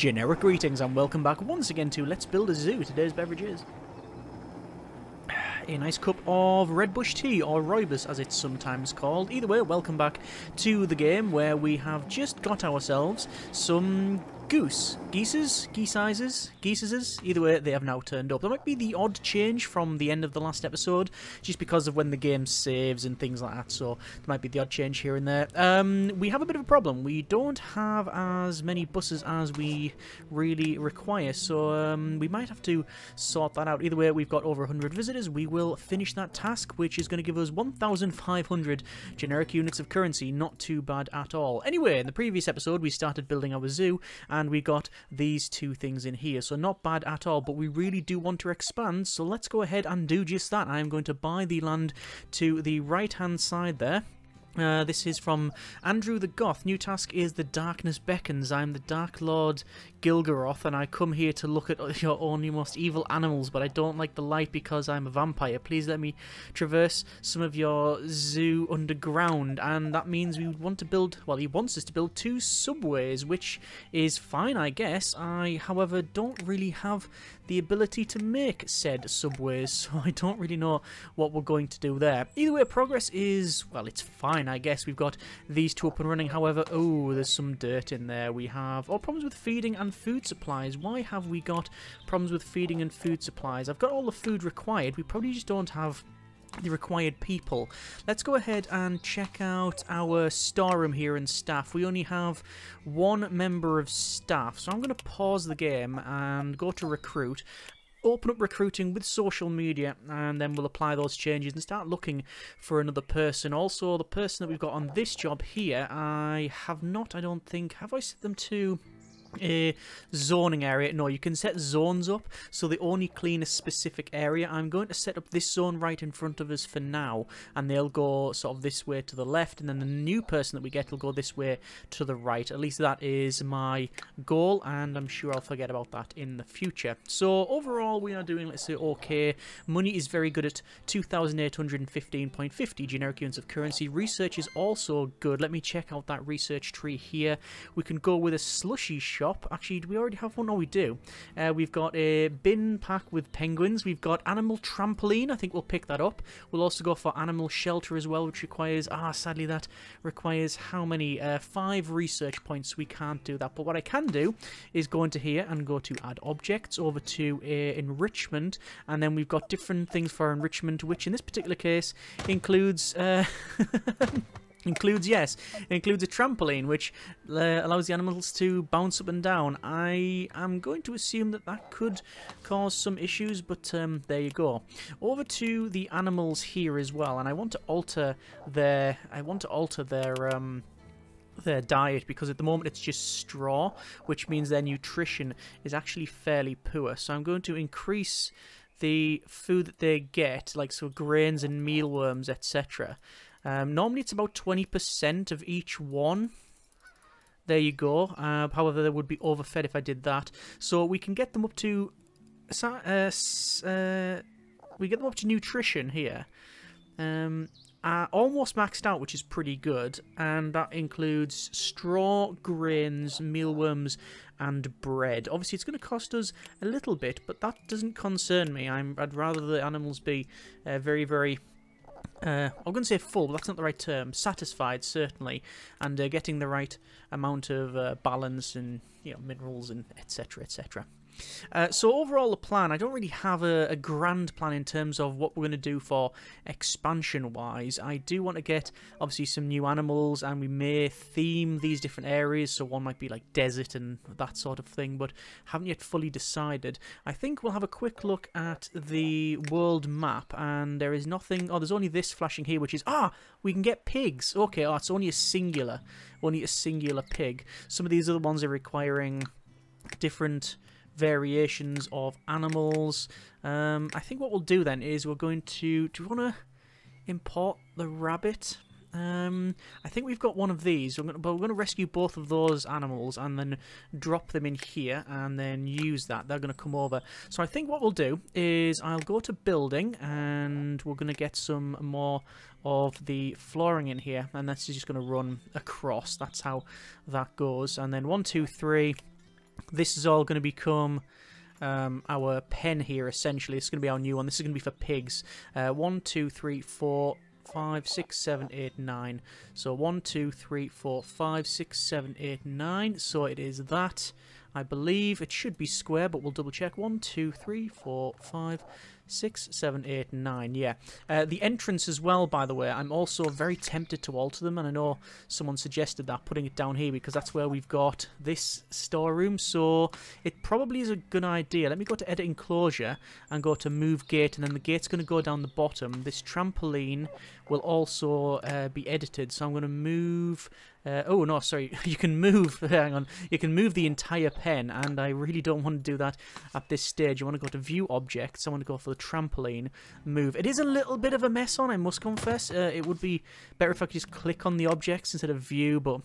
Generic greetings and welcome back once again to Let's Build a Zoo. Today's beverage is a nice cup of Red Bush tea, or Rooibos as it's sometimes called. Either way, welcome back to the game where we have just got ourselves some goose. Geeses? Geesizes? Geeses? Either way, they have now turned up. There might be the odd change from the end of the last episode, just because of when the game saves and things like that, so there might be the odd change here and there. Um, we have a bit of a problem. We don't have as many buses as we really require, so um, we might have to sort that out. Either way, we've got over 100 visitors. We will finish that task, which is going to give us 1,500 generic units of currency. Not too bad at all. Anyway, in the previous episode, we started building our zoo, and we got these two things in here. So not bad at all, but we really do want to expand, so let's go ahead and do just that. I am going to buy the land to the right-hand side there. Uh, this is from Andrew the Goth. New task is The Darkness Beckons. I'm the Dark Lord Gilgaroth, and I come here to look at your only most evil animals, but I don't like the light because I'm a vampire. Please let me traverse some of your zoo underground, and that means we want to build, well, he wants us to build two subways, which is fine, I guess. I, however, don't really have the ability to make said subways, so I don't really know what we're going to do there. Either way, progress is, well, it's fine, I guess. We've got these two up and running, however, oh, there's some dirt in there. We have, oh, problems with feeding and food supplies. Why have we got problems with feeding and food supplies? I've got all the food required. We probably just don't have the required people. Let's go ahead and check out our storeroom here in staff. We only have one member of staff, so I'm going to pause the game and go to recruit open up recruiting with social media and then we'll apply those changes and start looking for another person. Also, the person that we've got on this job here, I have not, I don't think, have I set them to a zoning area. No, you can set zones up so they only clean a specific area. I'm going to set up this zone right in front of us for now, and they'll go sort of this way to the left, and then the new person that we get will go this way to the right. At least that is my goal, and I'm sure I'll forget about that in the future. So overall, we are doing, let's say, okay. Money is very good at 2,815.50 generic units of currency. Research is also good. Let me check out that research tree here. We can go with a slushy shop. Actually, do we already have one? No, we do. Uh, we've got a bin pack with penguins. We've got animal trampoline. I think we'll pick that up. We'll also go for animal shelter as well, which requires... Ah, sadly, that requires how many? Uh, five research points. We can't do that. But what I can do is go into here and go to add objects over to uh, enrichment. And then we've got different things for enrichment, which in this particular case includes... Includes, yes, includes a trampoline, which uh, allows the animals to bounce up and down. I am going to assume that that could cause some issues, but um, there you go. Over to the animals here as well, and I want to alter their, I want to alter their, um, their diet because at the moment it's just straw, which means their nutrition is actually fairly poor. So I'm going to increase the food that they get, like so grains and mealworms, etc. Um, normally it's about 20% of each one. There you go. Uh, however, they would be overfed if I did that. So we can get them up to... Uh, uh, we get them up to nutrition here. Um, uh, almost maxed out, which is pretty good. And that includes straw, grains, mealworms, and bread. Obviously, it's going to cost us a little bit, but that doesn't concern me. I'm, I'd rather the animals be uh, very, very uh, I'm going to say full, but that's not the right term. Satisfied, certainly, and uh, getting the right amount of uh, balance and you know minerals and etc. etc. Uh, so overall, the plan, I don't really have a, a, grand plan in terms of what we're going to do for expansion-wise. I do want to get, obviously, some new animals, and we may theme these different areas, so one might be like desert and that sort of thing, but haven't yet fully decided. I think we'll have a quick look at the world map, and there is nothing... Oh, there's only this flashing here, which is... Ah! We can get pigs! Okay, oh, it's only a singular. Only a singular pig. Some of these other ones are requiring different variations of animals. Um, I think what we'll do then is we're going to... Do we want to import the rabbit? Um, I think we've got one of these, we're gonna, but we're going to rescue both of those animals and then drop them in here and then use that. They're going to come over. So I think what we'll do is I'll go to building and we're going to get some more of the flooring in here and that's just going to run across. That's how that goes. And then one, two, three, this is all going to become um, our pen here, essentially. It's going to be our new one. This is going to be for pigs. Uh, one, two, three, four, five, six, seven, eight, nine. So one, two, three, four, five, six, seven, eight, nine. So it is that. I believe it should be square, but we'll double check. One, two, three, four, five, six, seven, eight, nine. Yeah. Uh, the entrance as well, by the way, I'm also very tempted to alter them, and I know someone suggested that, putting it down here, because that's where we've got this storeroom, so it probably is a good idea. Let me go to edit enclosure and go to move gate, and then the gate's going to go down the bottom. This trampoline will also uh, be edited, so I'm going to move uh, oh no, sorry. You can move. hang on. You can move the entire pen, and I really don't want to do that at this stage. You want to go to View Objects. I want to go for the trampoline move. It is a little bit of a mess on. I must confess. Uh, it would be better if I could just click on the objects instead of View, but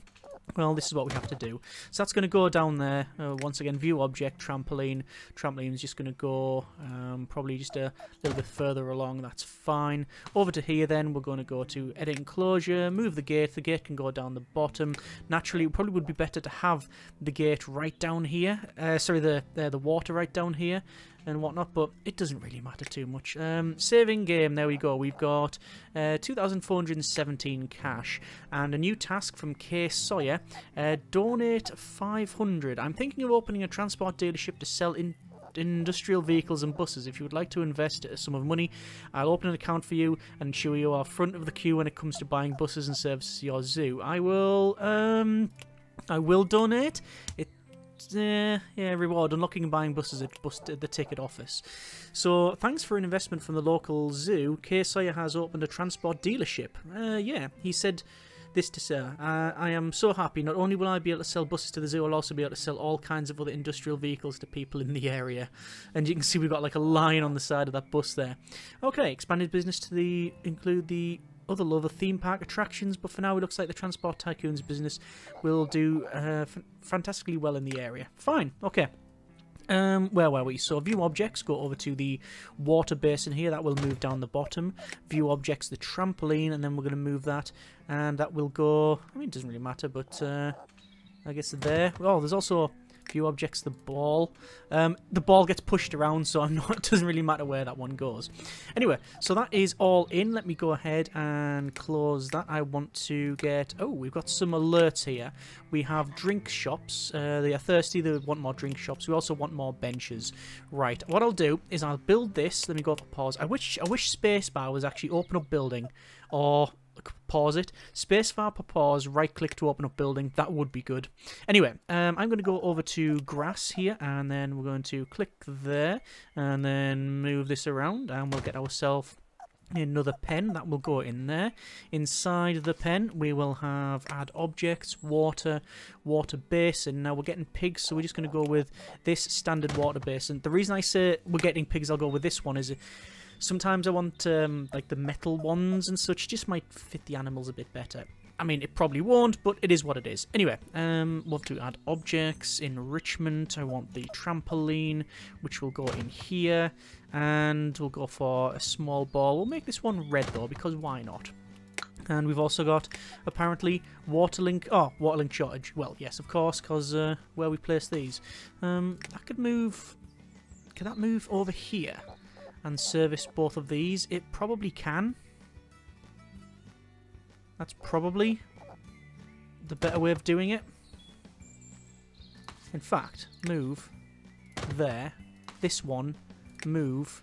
well, this is what we have to do. So that's going to go down there. Uh, once again, view object, trampoline. Trampoline is just going to go um, probably just a little bit further along. That's fine. Over to here then, we're going to go to edit enclosure, move the gate. The gate can go down the bottom. Naturally, it probably would be better to have the gate right down here. Uh, sorry, the, uh, the water right down here and whatnot, but it doesn't really matter too much. Um, saving game, there we go. We've got uh, 2,417 cash and a new task from K. Sawyer. Uh, donate 500. I'm thinking of opening a transport dealership to sell in industrial vehicles and buses. If you would like to invest a sum of money, I'll open an account for you and show you our front of the queue when it comes to buying buses and services your zoo. I will, um, I will donate. It uh, yeah, reward unlocking and buying buses at bus the ticket office. So, thanks for an investment from the local zoo. K. Sawyer has opened a transport dealership. Uh, yeah, he said this to Sir. Uh, I am so happy. Not only will I be able to sell buses to the zoo, I'll also be able to sell all kinds of other industrial vehicles to people in the area. And you can see we've got like a line on the side of that bus there. Okay, expanded business to the include the other love of theme park attractions, but for now it looks like the Transport Tycoon's business will do uh, fantastically well in the area. Fine, okay. Um, where were we? So view objects, go over to the water basin here, that will move down the bottom. View objects, the trampoline, and then we're going to move that, and that will go, I mean it doesn't really matter, but uh, I guess there. Oh, there's also few objects, the ball. Um, the ball gets pushed around, so not, it doesn't really matter where that one goes. Anyway, so that is all in. Let me go ahead and close that. I want to get... Oh, we've got some alerts here. We have drink shops. Uh, they are thirsty. They want more drink shops. We also want more benches. Right, what I'll do is I'll build this. Let me go for pause. I wish, I wish Spacebar was actually open up building or pause it. Spacebar for pause, right click to open up building. That would be good. Anyway, um, I'm going to go over to grass here and then we're going to click there and then move this around and we'll get ourselves another pen that will go in there inside the pen we will have add objects water water basin now we're getting pigs so we're just going to go with this standard water basin the reason i say we're getting pigs i'll go with this one is Sometimes I want um, like the metal ones and such. Just might fit the animals a bit better. I mean, it probably won't, but it is what it is. Anyway, um, have to add objects, enrichment. I want the trampoline, which will go in here. And we'll go for a small ball. We'll make this one red, though, because why not? And we've also got, apparently, waterlink... Oh, waterlink shortage. Well, yes, of course, because uh, where we place these. Um, I could move... Can that move over here? And service both of these? It probably can. That's probably the better way of doing it. In fact, move there. This one, move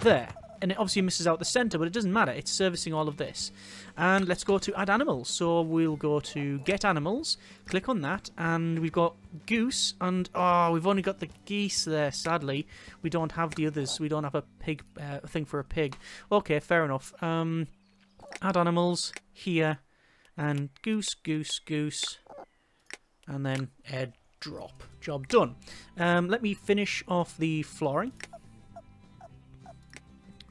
there and it obviously misses out the center, but it doesn't matter. It's servicing all of this. And let's go to add animals. So we'll go to get animals, click on that, and we've got goose, and oh, we've only got the geese there, sadly. We don't have the others. We don't have a pig uh, thing for a pig. Okay, fair enough. Um, add animals here, and goose, goose, goose, and then add drop. Job done. Um, let me finish off the flooring.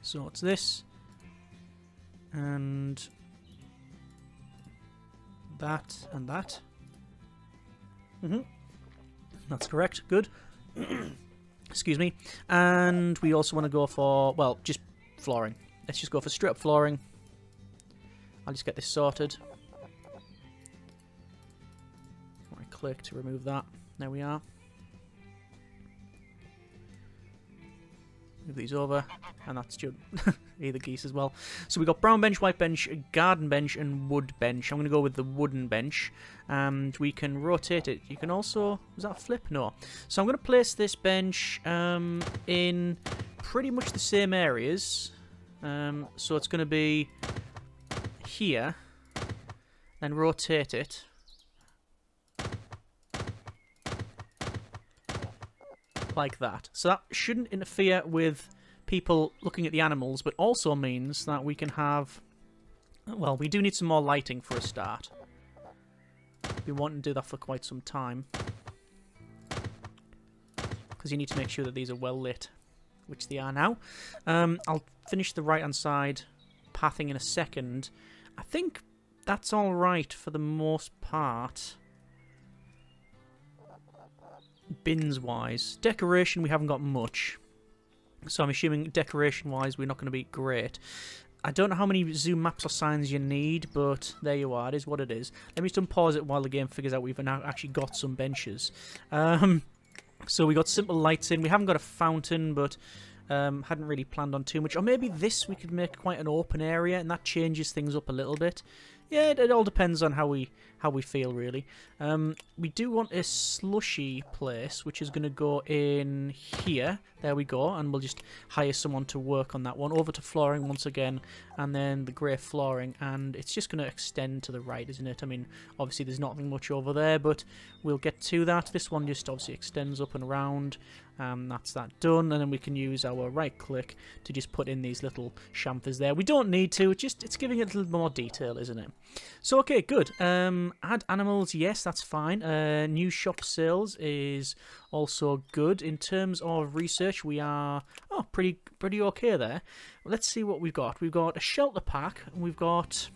So it's this. And that and that. Mm hmm That's correct. Good. Excuse me. And we also want to go for, well, just flooring. Let's just go for strip flooring. I'll just get this sorted. Right click to remove that. There we are. Move these over, and that's just either geese as well. So we got brown bench, white bench, garden bench, and wood bench. I'm going to go with the wooden bench, and we can rotate it. You can also... Was that a flip? No. So I'm going to place this bench um, in pretty much the same areas. Um, so it's going to be here, and rotate it. Like that. So that shouldn't interfere with people looking at the animals, but also means that we can have... Well, we do need some more lighting for a start. We want to do that for quite some time. Because you need to make sure that these are well lit, which they are now. Um, I'll finish the right-hand side pathing in a second. I think that's alright for the most part bins wise. Decoration, we haven't got much. So I'm assuming decoration wise, we're not going to be great. I don't know how many zoom maps or signs you need, but there you are. It is what it is. Let me just unpause it while the game figures out we've now actually got some benches. Um, so we got simple lights in. We haven't got a fountain, but um, hadn't really planned on too much. Or maybe this we could make quite an open area, and that changes things up a little bit yeah, it, it, all depends on how we how we feel really. Um, we do want a slushy place, which is going to go in here. There we go, and we'll just hire someone to work on that one. Over to flooring once again, and then the grey flooring, and it's just going to extend to the right, isn't it? I mean, obviously there's nothing much over there, but we'll get to that. This one just obviously extends up and around. Um, that's that done, and then we can use our right click to just put in these little chamfers there. We don't need to, it's just it's giving it a little more detail, isn't it? So okay, good. Um, add animals, yes, that's fine. Uh, new shop sales is also good. In terms of research, we are oh pretty pretty okay there. Let's see what we've got. We've got a shelter pack, and we've got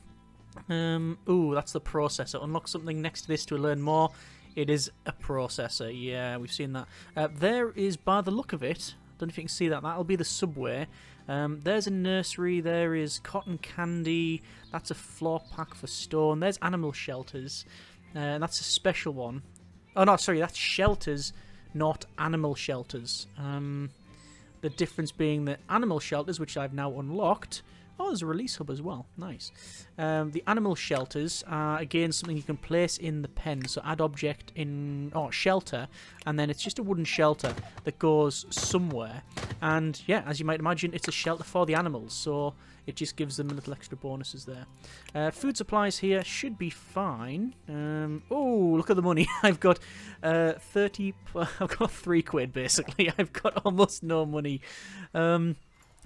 um, ooh, that's the processor. Unlock something next to this to learn more. It is a processor, yeah, we've seen that. Uh, there is, by the look of it, don't know if you can see that, that'll be the subway. Um, there's a nursery, there is cotton candy, that's a floor pack for stone, there's animal shelters, uh, that's a special one. Oh no, sorry, that's shelters, not animal shelters. Um, the difference being that animal shelters, which I've now unlocked, Oh, there's a release hub as well. Nice. Um, the animal shelters are, again, something you can place in the pen. So add object in, oh, shelter, and then it's just a wooden shelter that goes somewhere. And, yeah, as you might imagine, it's a shelter for the animals. So it just gives them a little extra bonuses there. Uh, food supplies here should be fine. Um, oh, look at the money. I've got uh, 30, I've got 3 quid, basically. I've got almost no money. Um,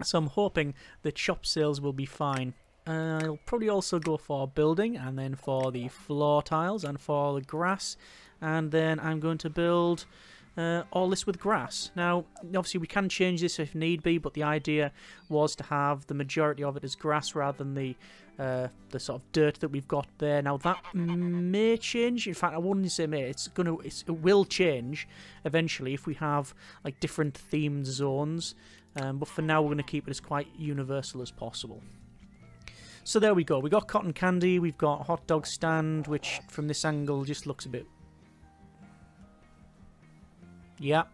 so I'm hoping that shop sales will be fine. Uh, I'll probably also go for building and then for the floor tiles and for the grass. And then I'm going to build uh, all this with grass. Now, obviously we can change this if need be, but the idea was to have the majority of it as grass rather than the uh, the sort of dirt that we've got there. Now that may change. In fact, I wouldn't say may. It's gonna. It's, it will change eventually if we have like different themed zones. Um, but for now, we're going to keep it as quite universal as possible. So there we go. We've got cotton candy. We've got hot dog stand, which from this angle just looks a bit. Yeah.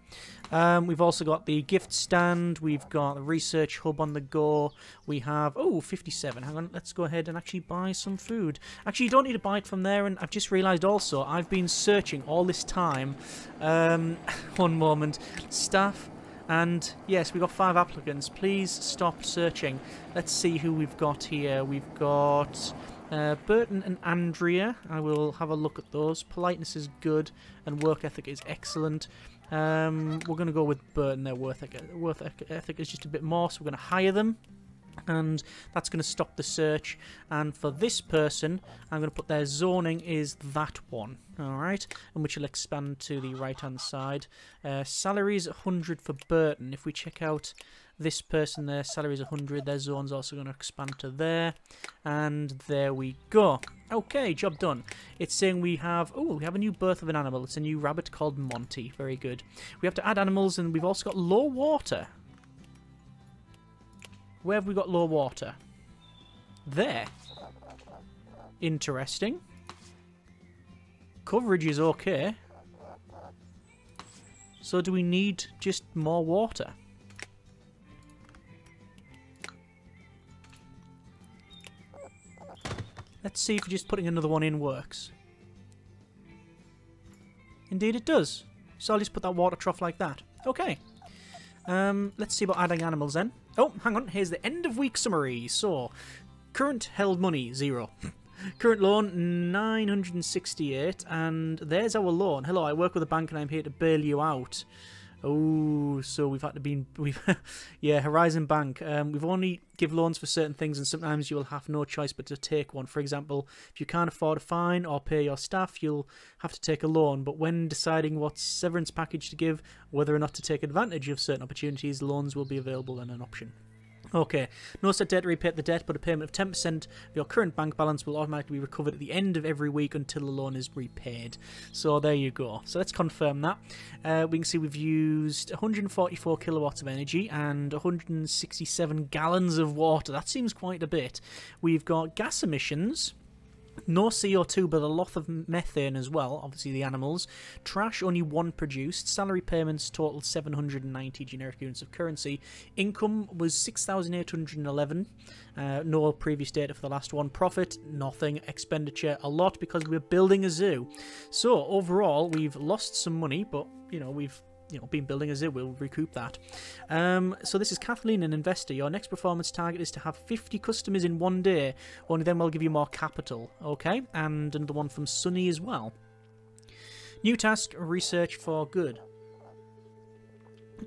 Um, we've also got the gift stand. We've got the research hub on the go. We have oh 57. Hang on. Let's go ahead and actually buy some food. Actually, you don't need to buy it from there. And I've just realised also I've been searching all this time. Um, one moment. Staff and yes, we've got five applicants. Please stop searching. Let's see who we've got here. We've got uh, Burton and Andrea. I will have a look at those. Politeness is good and work ethic is excellent. Um, we're going to go with Burton. Their work ethic is just a bit more, so we're going to hire them and that's going to stop the search. And for this person I'm going to put their zoning is that one alright? And which will expand to the right hand side. Uh, salaries 100 for Burton. If we check out this person their salary is 100 their zone's also going to expand to there. And there we go. Okay job done. It's saying we have oh we have a new birth of an animal. It's a new rabbit called Monty. Very good. We have to add animals and we've also got low water where have we got low water? There. Interesting. Coverage is okay. So do we need just more water? Let's see if just putting another one in works. Indeed it does. So I'll just put that water trough like that. Okay. Um, let's see about adding animals then. Oh, hang on. Here's the end of week summary. So, current held money, zero. current loan, 968. And there's our loan. Hello, I work with a bank and I'm here to bail you out. Oh, so we've had to be we've yeah Horizon Bank. Um, we've only give loans for certain things, and sometimes you will have no choice but to take one. For example, if you can't afford a fine or pay your staff, you'll have to take a loan. But when deciding what severance package to give, whether or not to take advantage of certain opportunities, loans will be available and an option. Okay, no set date to repay the debt, but a payment of 10% of your current bank balance will automatically be recovered at the end of every week until the loan is repaid. So there you go. So let's confirm that. Uh, we can see we've used 144 kilowatts of energy and 167 gallons of water. That seems quite a bit. We've got gas emissions no CO2, but a lot of methane as well, obviously the animals. Trash, only one produced. Salary payments total 790 generic units of currency. Income was 6,811. Uh, no previous data for the last one. Profit, nothing. Expenditure, a lot because we're building a zoo. So, overall, we've lost some money, but, you know, we've you know, been building a zoo, we'll recoup that. Um, so this is Kathleen, an investor. Your next performance target is to have 50 customers in one day. Only then we'll give you more capital, okay? And another one from Sunny as well. New task, research for good.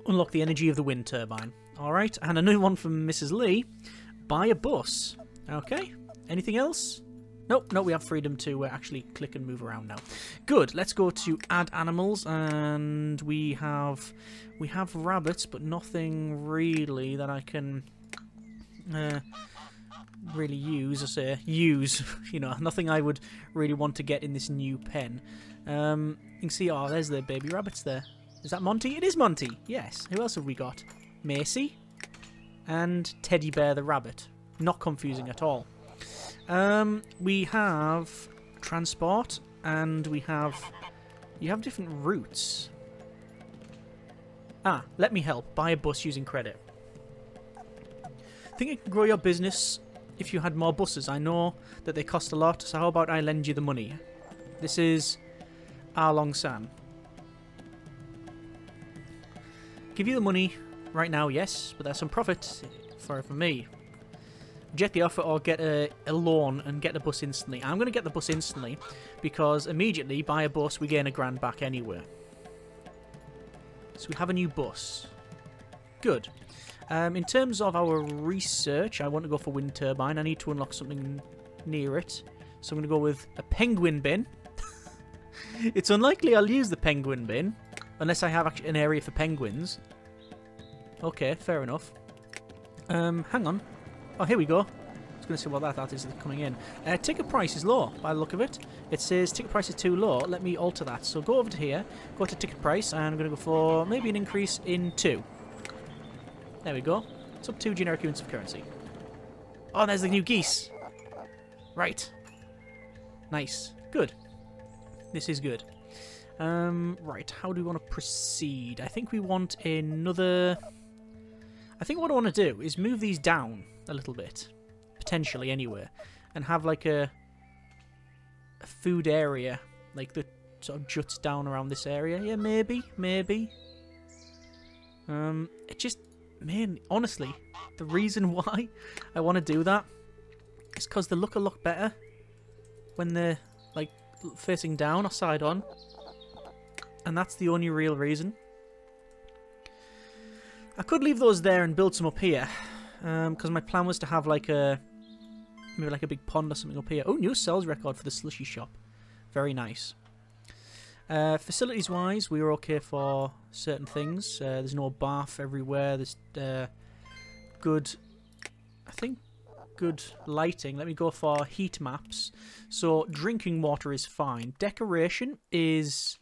Unlock the energy of the wind turbine. Alright, and a new one from Mrs. Lee. Buy a bus. Okay, anything else? Nope, no, we have freedom to uh, actually click and move around now. Good. Let's go to add animals, and we have we have rabbits, but nothing really that I can uh, really use. I say use, you know, nothing I would really want to get in this new pen. Um, you can see, oh, there's the baby rabbits there. Is that Monty? It is Monty. Yes. Who else have we got? Macy and Teddy Bear the rabbit. Not confusing at all. Um, we have transport, and we have... You have different routes. Ah, let me help. Buy a bus using credit. Think you can grow your business if you had more buses. I know that they cost a lot, so how about I lend you the money? This is Arlong San. Give you the money right now, yes, but there's some profit for, for me reject the offer or get a, a loan and get the bus instantly. I'm going to get the bus instantly because immediately buy a bus we gain a grand back anywhere. So we have a new bus. Good. Um, in terms of our research, I want to go for wind turbine. I need to unlock something near it. So I'm going to go with a penguin bin. it's unlikely I'll use the penguin bin unless I have an area for penguins. Okay, fair enough. Um, hang on. Oh, here we go. I was going to see what that, that is coming in. Uh, ticket price is low, by the look of it. It says ticket price is too low. Let me alter that. So go over to here, go to ticket price, and I'm going to go for maybe an increase in two. There we go. It's up two generic units of currency. Oh, there's the new geese. Right. Nice. Good. This is good. Um, right, how do we want to proceed? I think we want another... I think what I want to do is move these down a little bit, potentially anywhere, and have like a, a food area, like that sort of juts down around this area. Yeah, maybe, maybe. Um, it just, man, honestly, the reason why I want to do that is because they look a lot better when they're like facing down or side on, and that's the only real reason. I could leave those there and build some up here, because um, my plan was to have like a maybe like a big pond or something up here. Oh, new sales record for the slushy shop. Very nice. Uh, facilities wise, we were okay for certain things. Uh, there's no bath everywhere. There's uh, good, I think, good lighting. Let me go for heat maps. So drinking water is fine. Decoration is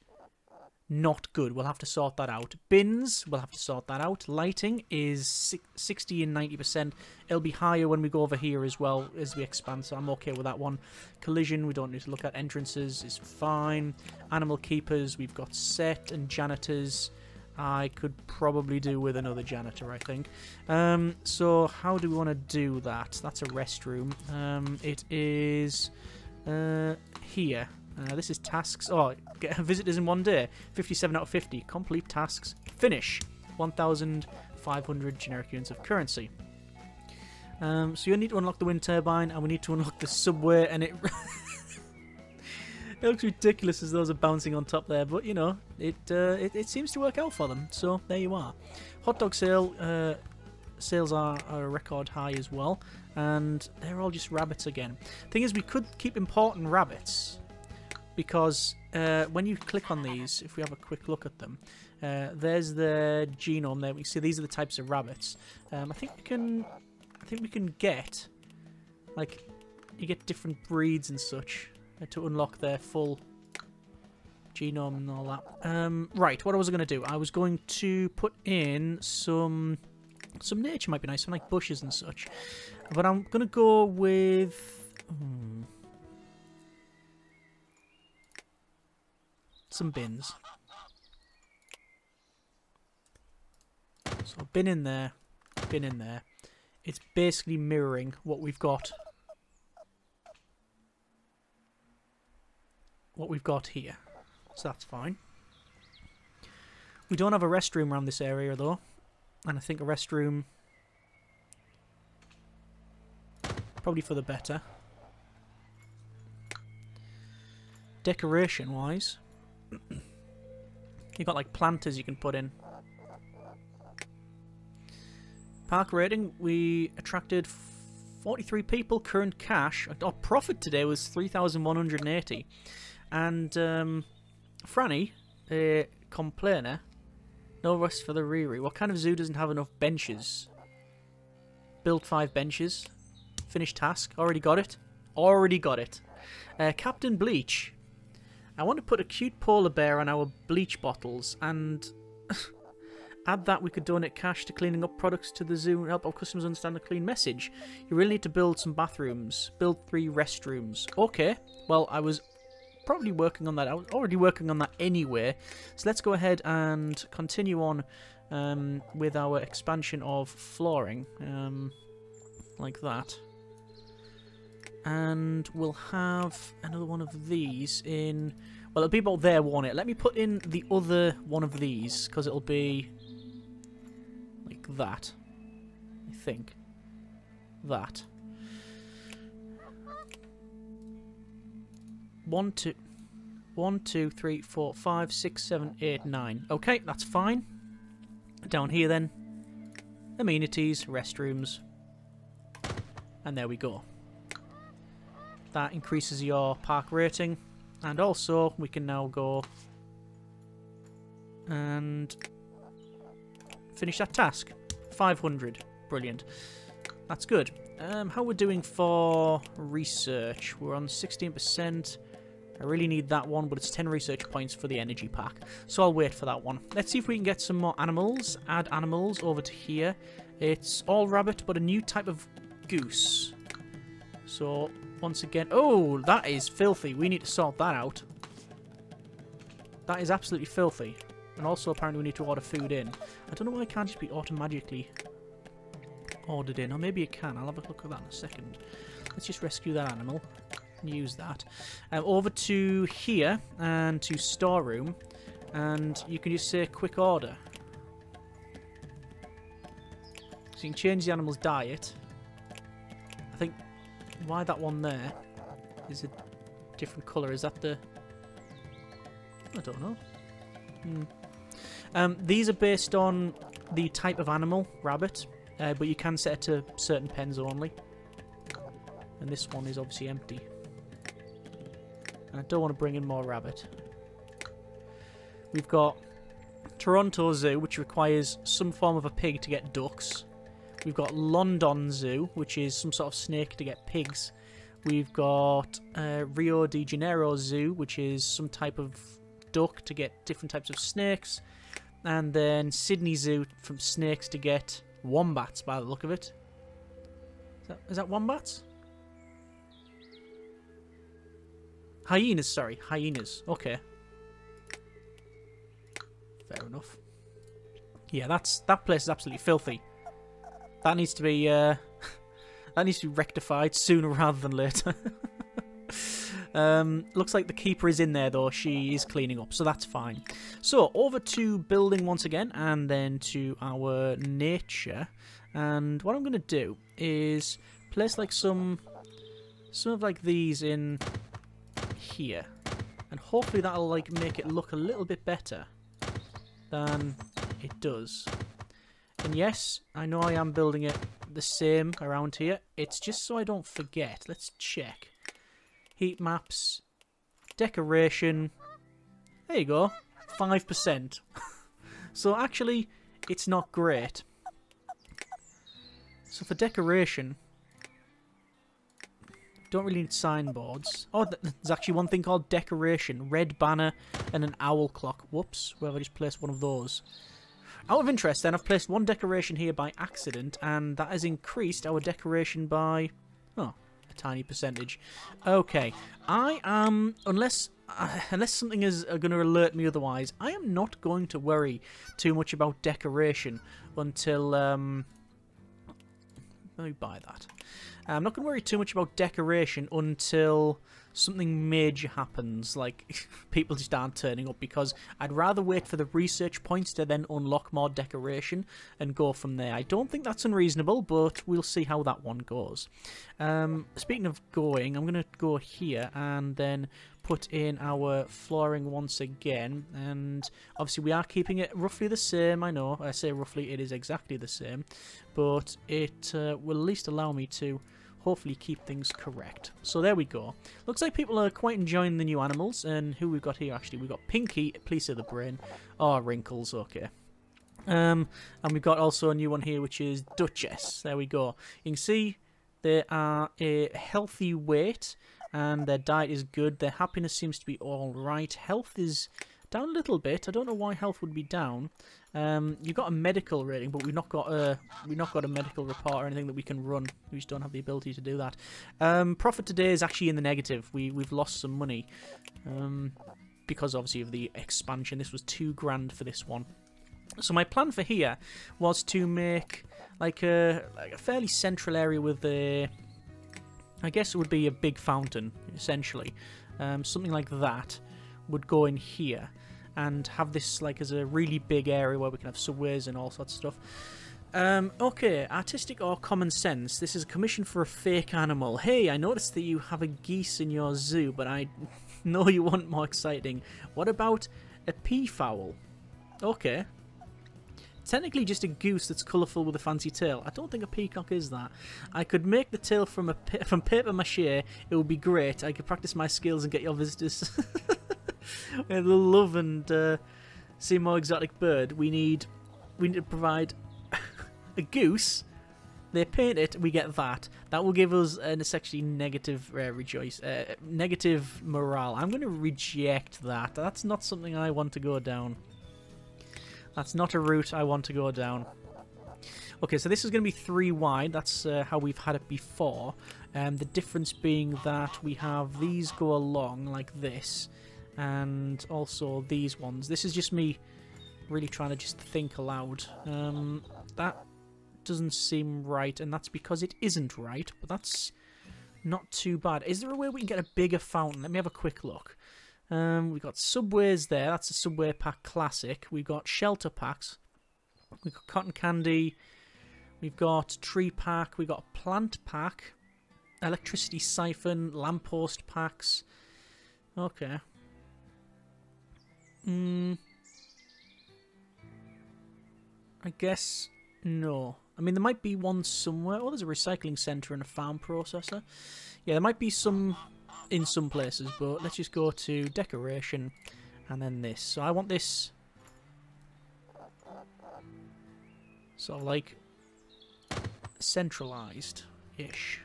not good. We'll have to sort that out. Bins, we'll have to sort that out. Lighting is 60 and 90%. It'll be higher when we go over here as well as we expand, so I'm okay with that one. Collision, we don't need to look at. Entrances is fine. Animal keepers, we've got set and janitors. I could probably do with another janitor, I think. Um, so how do we want to do that? That's a restroom. Um, it is uh, here. Uh, this is tasks. Oh, get visitors in one day. 57 out of 50. Complete tasks. Finish. 1,500 generic units of currency. Um, so you need to unlock the wind turbine, and we need to unlock the subway, and it... it looks ridiculous as those are bouncing on top there, but you know, it, uh, it, it seems to work out for them. So there you are. Hot dog sale uh, sales are, are a record high as well, and they're all just rabbits again. Thing is, we could keep importing rabbits because uh, when you click on these, if we have a quick look at them, uh, there's the genome there. We see these are the types of rabbits. Um, I think we can, I think we can get, like, you get different breeds and such uh, to unlock their full genome and all that. Um, right, what I was going to do, I was going to put in some some nature might be nice, some like bushes and such. But I'm going to go with... Hmm, some bins. So bin in there, bin in there. It's basically mirroring what we've got. What we've got here. So that's fine. We don't have a restroom around this area though. And I think a restroom... Probably for the better. Decoration-wise... You've got like planters you can put in. Park rating, we attracted 43 people. Current cash, our profit today was 3,180. And um, Franny, a complainer, no rest for the Riri. What kind of zoo doesn't have enough benches? Build five benches. Finish task. Already got it. Already got it. Uh, Captain Bleach. I want to put a cute polar bear on our bleach bottles and add that we could donate cash to cleaning up products to the zoo and help our customers understand the clean message. You really need to build some bathrooms. Build three restrooms. Okay. Well, I was probably working on that. I was already working on that anyway. So let's go ahead and continue on um, with our expansion of flooring. Um, like that. And we'll have another one of these in... Well, it'll be about there, won't it? Let me put in the other one of these, because it'll be like that. I think. That. One, two, one, two, three, four, five, six, seven, eight, nine. Okay, that's fine. Down here then, amenities, restrooms, and there we go. That increases your park rating, and also we can now go and finish that task. 500, brilliant. That's good. Um, how we're doing for research? We're on 16%. I really need that one, but it's 10 research points for the energy pack. So I'll wait for that one. Let's see if we can get some more animals. Add animals over to here. It's all rabbit, but a new type of goose. So, once again... Oh, that is filthy. We need to sort that out. That is absolutely filthy. And also, apparently, we need to order food in. I don't know why it can't just be automatically ordered in. Or maybe it can. I'll have a look at that in a second. Let's just rescue that animal and use that. Um, over to here and to storeroom, and you can just say quick order. So you can change the animal's diet. I think why that one there is a different colour. Is that the... I don't know. Hmm. Um, these are based on the type of animal, rabbit, uh, but you can set it to certain pens only. And this one is obviously empty. And I don't want to bring in more rabbit. We've got Toronto Zoo, which requires some form of a pig to get ducks. We've got London Zoo, which is some sort of snake to get pigs. We've got uh, Rio de Janeiro Zoo, which is some type of duck to get different types of snakes. And then Sydney Zoo from snakes to get wombats, by the look of it. Is that, is that wombats? Hyenas, sorry. Hyenas. Okay. Fair enough. Yeah, that's that place is absolutely filthy. That needs to be uh, that needs to be rectified sooner rather than later. um, looks like the keeper is in there though. She is cleaning up, so that's fine. So over to building once again, and then to our nature. And what I'm going to do is place like some some of like these in here, and hopefully that'll like make it look a little bit better than it does. And yes, I know I am building it the same around here. It's just so I don't forget. Let's check. Heat maps, decoration. There you go, 5%. so actually, it's not great. So for decoration, don't really need signboards. Oh, there's actually one thing called decoration. Red banner and an owl clock. Whoops, where have I just placed one of those? Out of interest, then, I've placed one decoration here by accident, and that has increased our decoration by... Oh, a tiny percentage. Okay, I am... Unless... Uh, unless something is uh, going to alert me otherwise, I am not going to worry too much about decoration until... Um, let me buy that. I'm not going to worry too much about decoration until something major happens, like people just aren't turning up, because I'd rather wait for the research points to then unlock more decoration and go from there. I don't think that's unreasonable, but we'll see how that one goes. Um, speaking of going, I'm going to go here and then put in our flooring once again and obviously we are keeping it roughly the same I know I say roughly it is exactly the same but it uh, will at least allow me to hopefully keep things correct. So there we go. Looks like people are quite enjoying the new animals. And who we've got here, actually? We've got Pinky, Police of the Brain. Oh, Wrinkles, okay. Um, and we've got also a new one here, which is Duchess. There we go. You can see they are a healthy weight, and their diet is good. Their happiness seems to be all right. Health is down a little bit. I don't know why health would be down. Um, you've got a medical rating, but we've not got a we've not got a medical report or anything that we can run. We just don't have the ability to do that. Um, profit today is actually in the negative. We we've lost some money um, because obviously of the expansion. This was two grand for this one. So my plan for here was to make like a like a fairly central area with a I guess it would be a big fountain essentially, um, something like that would go in here and have this like as a really big area where we can have subways and all sorts of stuff. Um, okay, artistic or common sense. This is a commission for a fake animal. Hey, I noticed that you have a geese in your zoo, but I know you want more exciting. What about a peafowl? Okay. Technically just a goose that's colourful with a fancy tail. I don't think a peacock is that. I could make the tail from a from paper mache. It would be great. I could practice my skills and get your visitors. the love and uh, see more exotic bird, we need we need to provide a goose. They paint it, we get that. That will give us an essentially negative uh, rejoice, uh, negative morale. I'm going to reject that. That's not something I want to go down. That's not a route I want to go down. Okay, so this is going to be three wide. That's uh, how we've had it before. Um, the difference being that we have these go along like this, and also these ones. This is just me really trying to just think aloud. Um, that doesn't seem right, and that's because it isn't right, but that's not too bad. Is there a way we can get a bigger fountain? Let me have a quick look. Um, we've got subways there. That's a subway pack classic. We've got shelter packs. We've got cotton candy. We've got tree pack. We've got plant pack. Electricity siphon. Lamppost packs. Okay. Mm, I guess no. I mean, there might be one somewhere. Oh, there's a recycling centre and a farm processor. Yeah, there might be some in some places, but let's just go to decoration and then this. So I want this sort of like centralised-ish.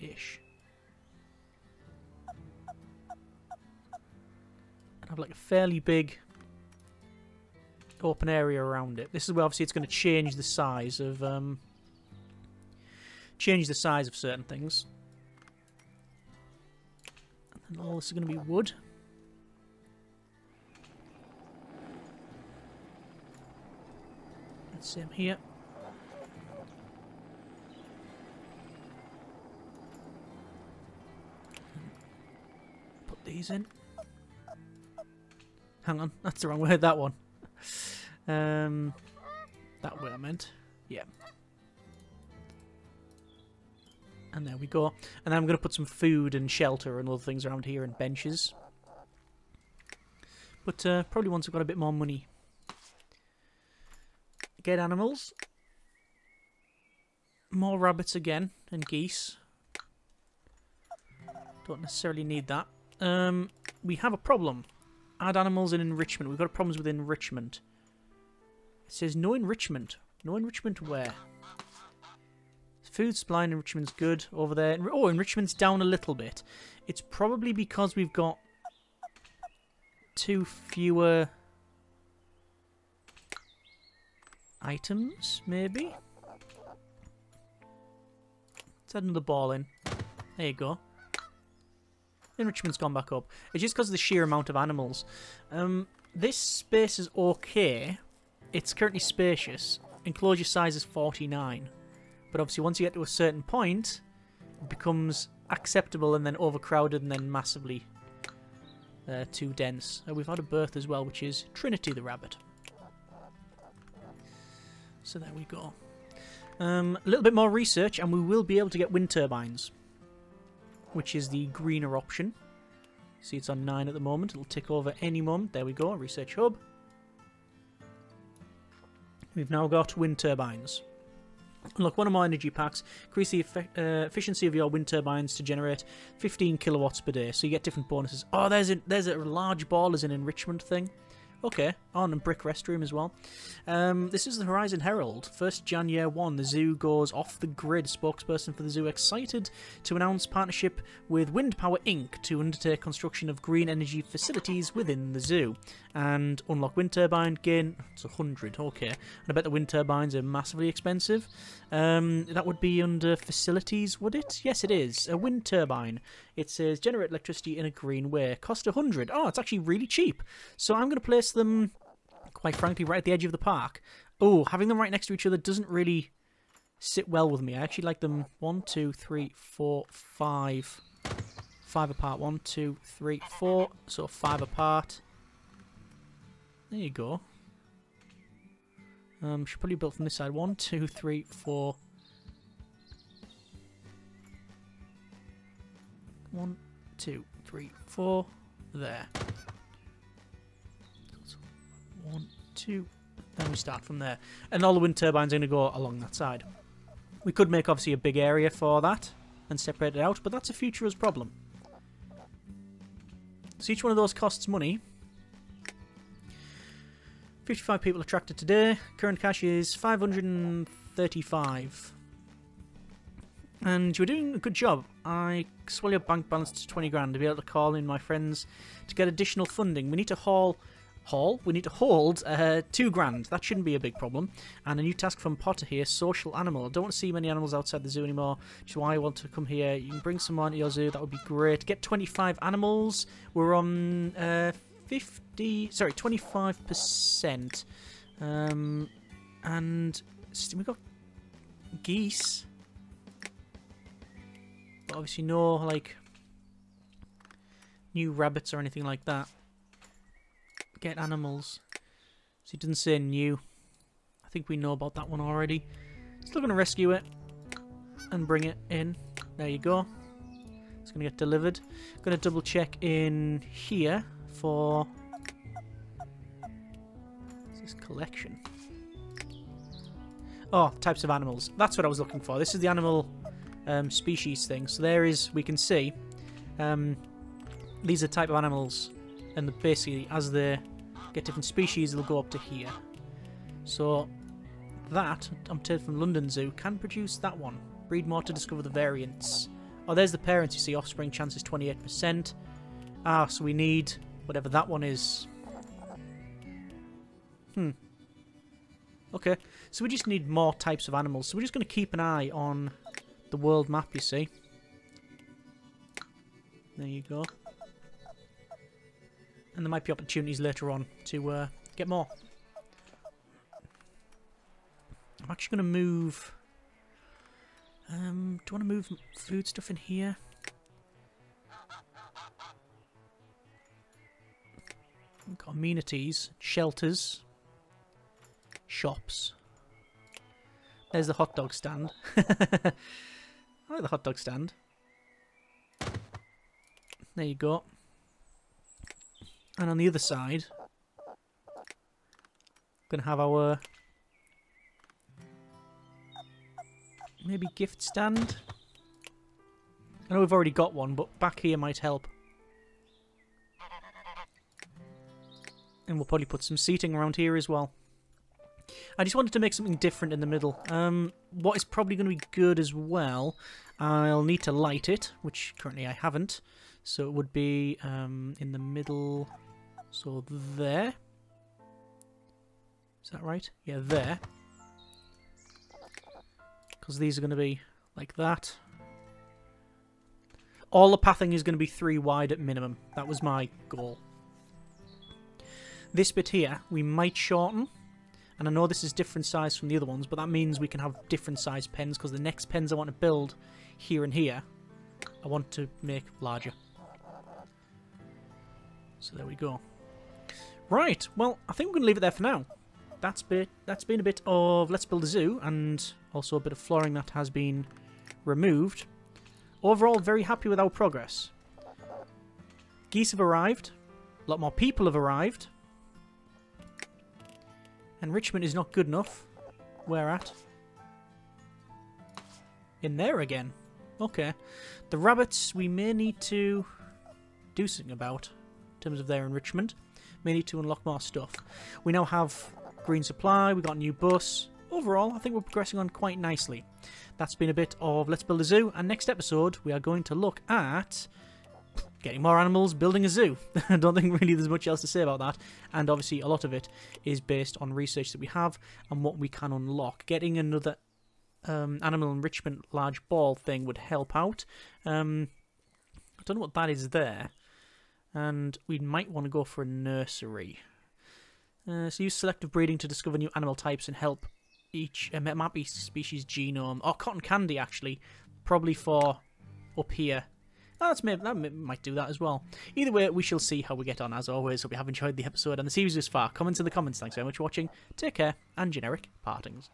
Ish. Have like a fairly big open area around it. This is where obviously it's going to change the size of um, change the size of certain things. And all this is going to be wood. Same here. Put these in. Hang on, that's the wrong way, that one. Um, that way I meant. Yeah. And there we go. And then I'm going to put some food and shelter and other things around here and benches. But uh, probably once I've got a bit more money. Get animals. More rabbits again and geese. Don't necessarily need that. Um, we have a problem. Add animals in enrichment. We've got problems with enrichment. It says no enrichment. No enrichment where? Food supply and enrichment's good over there. Oh, enrichment's down a little bit. It's probably because we've got two fewer items, maybe? Let's add another ball in. There you go. Enrichment's gone back up. It's just because of the sheer amount of animals. Um, this space is okay. It's currently spacious. Enclosure size is 49. But obviously once you get to a certain point, it becomes acceptable and then overcrowded and then massively uh, too dense. Uh, we've had a birth as well, which is Trinity the rabbit. So there we go. Um, a little bit more research and we will be able to get wind turbines, which is the greener option. See, it's on 9 at the moment. It'll tick over any moment. There we go, research hub. We've now got wind turbines. Look, one of my energy packs, increase the uh, efficiency of your wind turbines to generate 15 kilowatts per day, so you get different bonuses. Oh, there's a, there's a large ball as an enrichment thing. Okay, on and brick restroom as well. Um, this is the Horizon Herald. First Jan year one, the zoo goes off the grid. Spokesperson for the zoo excited to announce partnership with Wind Power Inc. to undertake construction of green energy facilities within the zoo. And unlock wind turbine gain. It's a hundred. Okay, and I bet the wind turbines are massively expensive. Um, that would be under facilities, would it? Yes, it is. A wind turbine. It says generate electricity in a green way. Cost a hundred. Oh, it's actually really cheap. So I'm going to place them, quite frankly, right at the edge of the park. Oh, having them right next to each other doesn't really sit well with me. I actually like them one, two, three, four, five, five apart. One, two, three, four. So five apart. There you go. Um, should probably build from this side. One, two, three, four. One, two, three, four. There. One, two. Then we start from there. And all the wind turbines are going to go along that side. We could make obviously a big area for that and separate it out, but that's a future as problem. So each one of those costs money. 55 people attracted today. Current cash is 535. And you're doing a good job. I swell your bank balance to 20 grand to be able to call in my friends to get additional funding. We need to haul haul. We need to hold uh, two grand. That shouldn't be a big problem. And a new task from Potter here, social animal. I don't want to see many animals outside the zoo anymore, which is why I want to come here. You can bring some more into your zoo. That would be great. Get 25 animals. We're on uh, 50, sorry, 25%. Um, and we've got geese. Obviously no, like, new rabbits or anything like that. Get animals. So he doesn't say new. I think we know about that one already. Still going to rescue it and bring it in. There you go. It's going to get delivered. Going to double check in here for this collection. Oh, types of animals. That's what I was looking for. This is the animal um, species thing. So there is, we can see, um, these are type of animals, and basically as they get different species, they'll go up to here. So that, I'm told from London Zoo, can produce that one. Breed more to discover the variants. Oh, there's the parents, you see, offspring chance is 28%. Ah, so we need whatever that one is. Hmm. Okay, so we just need more types of animals. So we're just going to keep an eye on the world map, you see. There you go. And there might be opportunities later on to uh, get more. I'm actually going to move... Um, do you want to move food stuff in here? Got amenities, shelters, shops. There's the hot dog stand. I like the hot dog stand. There you go. And on the other side, going to have our maybe gift stand. I know we've already got one, but back here might help. And we'll probably put some seating around here as well. I just wanted to make something different in the middle. Um, what is probably going to be good as well, I'll need to light it, which currently I haven't. So it would be um, in the middle, so there. Is that right? Yeah, there. Because these are going to be like that. All the pathing is going to be three wide at minimum. That was my goal. This bit here, we might shorten. And I know this is different size from the other ones, but that means we can have different size pens because the next pens I want to build here and here, I want to make larger. So there we go. Right, well, I think we're going to leave it there for now. That's bit that's been a bit of Let's Build a Zoo and also a bit of flooring that has been removed. Overall, very happy with our progress. Geese have arrived. A lot more people have arrived. Enrichment is not good enough. Where at? In there again. Okay. The rabbits we may need to do something about in terms of their enrichment. May need to unlock more stuff. We now have green supply, we got a new bus. Overall, I think we're progressing on quite nicely. That's been a bit of Let's Build a Zoo, and next episode we are going to look at getting more animals, building a zoo. I don't think really there's much else to say about that. And obviously, a lot of it is based on research that we have and what we can unlock. Getting another um, animal enrichment large ball thing would help out. Um, I don't know what that is there. And we might want to go for a nursery. Uh, so use selective breeding to discover new animal types and help each uh, might be species genome or cotton candy actually, probably for up here Oh, that's maybe, that might do that as well. Either way, we shall see how we get on. As always, hope you have enjoyed the episode and the series this far. Comments in the comments. Thanks very much for watching. Take care, and generic partings.